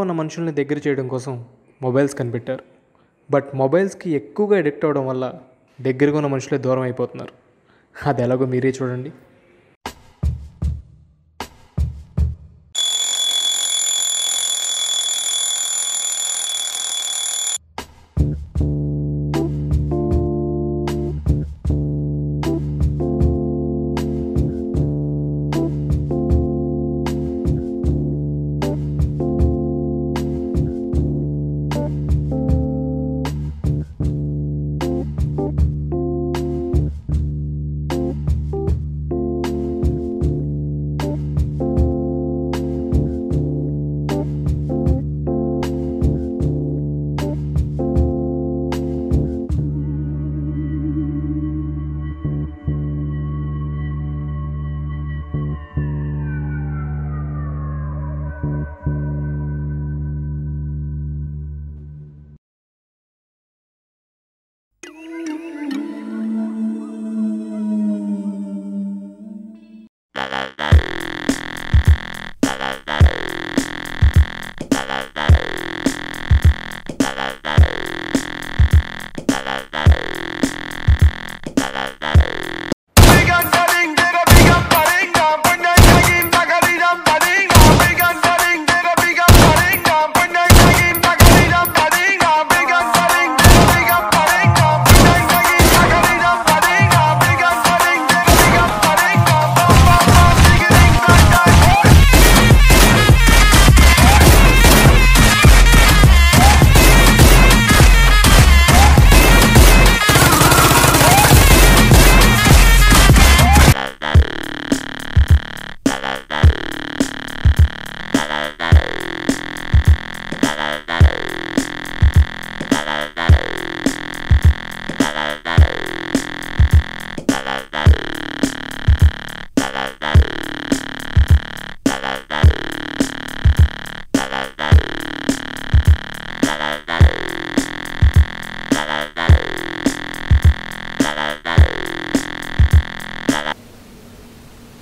దూరంగా ఉన్న మనుషుల్ని దగ్గర చేయడం కోసం మొబైల్స్ కనిపెట్టారు. బట్ మొబైల్స్కి ఎక్కువగా అడిక్ట్ అవ్వడం వల్ల దగ్గరగా ఉన్న మనుషులే దూరం అయిపోతున్నారు. అది ఎలాగో మీరే చూడండి.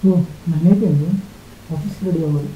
ಹ್ಞೂ ನನಗೆ ಆಫೀಸ್ ರೆಡಿ ಆಗೋದು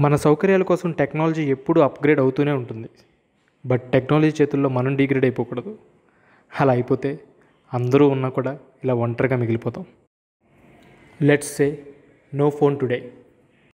మన సౌకర్యాల కోసం టెక్నాలజీ ఎప్పుడూ అప్గ్రేడ్ అవుతూనే ఉంటుంది. బట్ టెక్నాలజీ చేతుల్లో మనం డిగ్రేడ్ అయిపోకూడదు. అలా అయిపోతే అందరూ ఉన్నా కూడా ఇలా ఒంటరిగా మిగిలిపోతాం. Let's say no phone today.